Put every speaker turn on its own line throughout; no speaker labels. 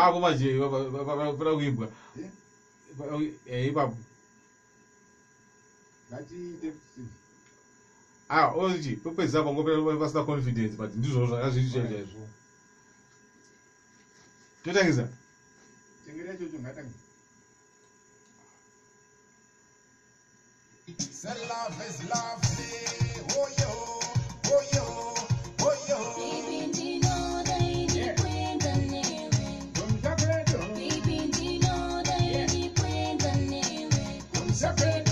ako maje vafanira kuibwa eh? eh, ipapo ochi pepedzisa ah, oh, pangopeavasina confidence but ndizvo zvakazviti chaizvaizvo totangisa Sell love is love. Something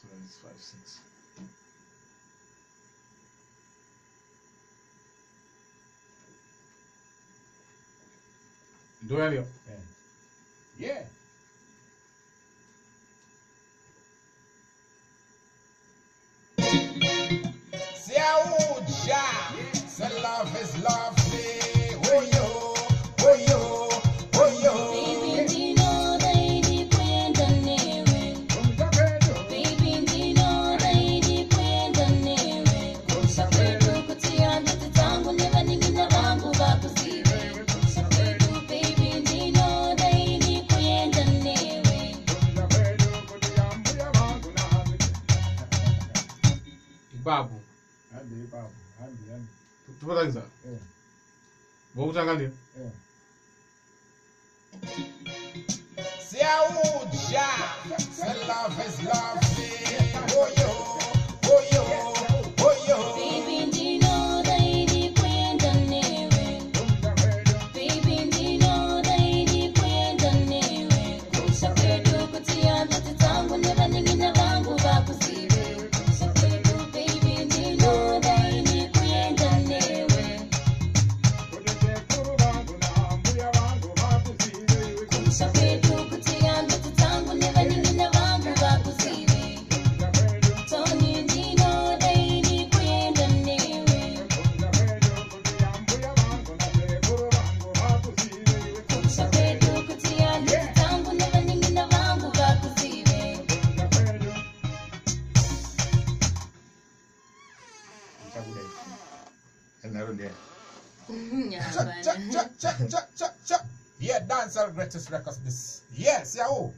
six minus five cents. yeah. ipapo topatakiza vokutanga ndio siyaudya love is love Sharon there. yeah, check, check, check, check, check, check, check. Yeah, dancehall greatest records this. Yes, yeah, oh.